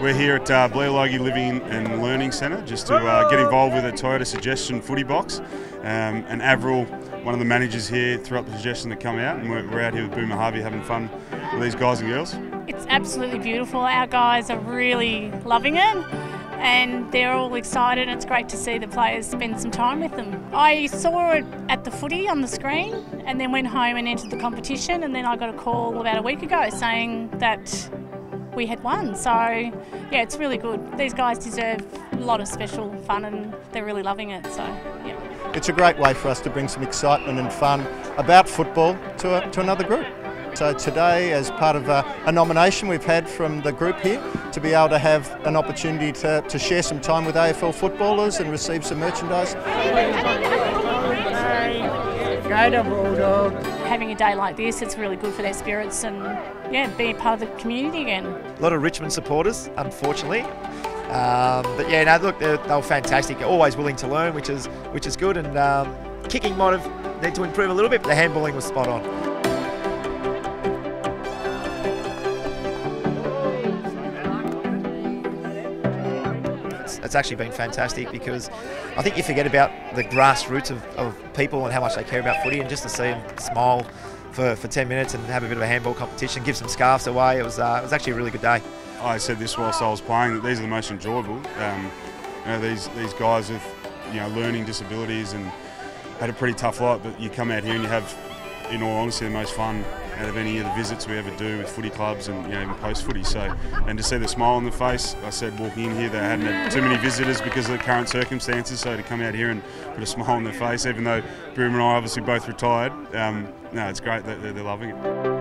We're here at uh, Blairlogie Living and Learning Centre just to uh, get involved with a Toyota Suggestion footy box. Um, and Avril, one of the managers here, threw up the suggestion to come out, and we're, we're out here with Boomer Harvey having fun with these guys and girls. It's absolutely beautiful. Our guys are really loving it and they're all excited. It's great to see the players spend some time with them. I saw it at the footy on the screen and then went home and entered the competition and then I got a call about a week ago saying that we had won. So, yeah, it's really good. These guys deserve a lot of special fun and they're really loving it. So, yeah. It's a great way for us to bring some excitement and fun about football to, a, to another group. So today, as part of a, a, nomination we've had from the group here, to be able to have an opportunity to, to share some time with AFL footballers and receive some merchandise. Having a day like this, it's really good for their spirits and yeah, being part of the community again. A lot of Richmond supporters, unfortunately. Um, but yeah, no, look, they're, they're fantastic. Always willing to learn, which is which is good. And um, kicking might have need to improve a little bit, but the handballing was spot on. It's actually been fantastic because I think you forget about the grassroots of, of people and how much they care about footy, and just to see them smile for, for 10 minutes and have a bit of a handball competition, give some scarves away, it was, uh, it was actually a really good day. I said this whilst I was playing that these are the most enjoyable. Um, you know, these these guys with you know learning disabilities and had a pretty tough life, but you come out here and you have, in all honesty, the most fun out of any of the visits we ever do with footy clubs and you know even post footy. So and to see the smile on the face, I said walking in here they hadn't had too many visitors because of the current circumstances. So to come out here and put a smile on their face, even though Boom and I obviously both retired, um, no, it's great. They're, they're loving it.